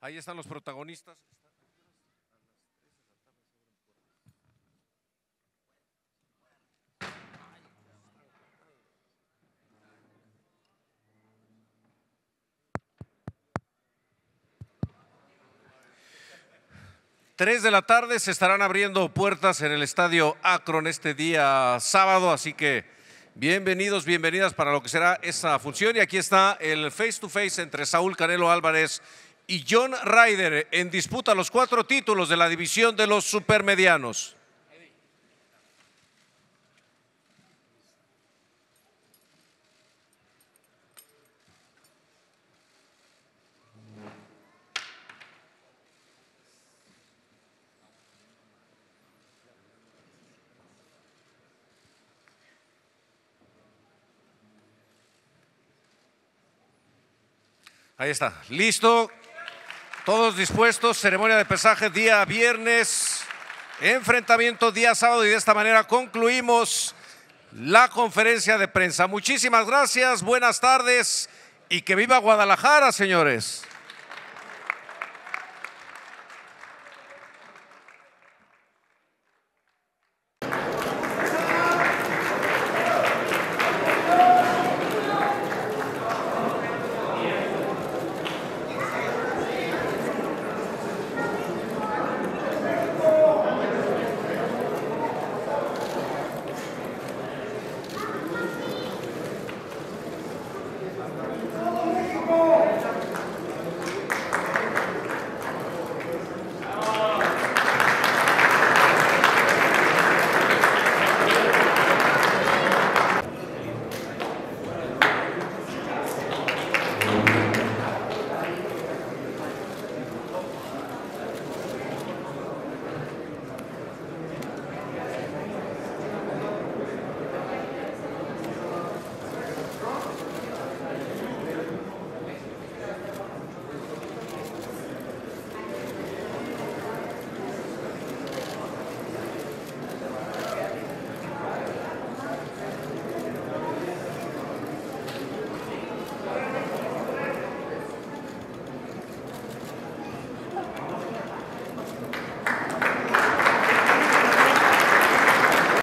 Ahí están los protagonistas. Tres de la tarde se estarán abriendo puertas en el estadio Akron este día sábado, así que bienvenidos, bienvenidas para lo que será esta función. Y aquí está el face to face entre Saúl Canelo Álvarez y John Ryder en disputa los cuatro títulos de la división de los supermedianos. Ahí está, listo. Todos dispuestos, ceremonia de pesaje día viernes, enfrentamiento día sábado y de esta manera concluimos la conferencia de prensa. Muchísimas gracias, buenas tardes y que viva Guadalajara, señores.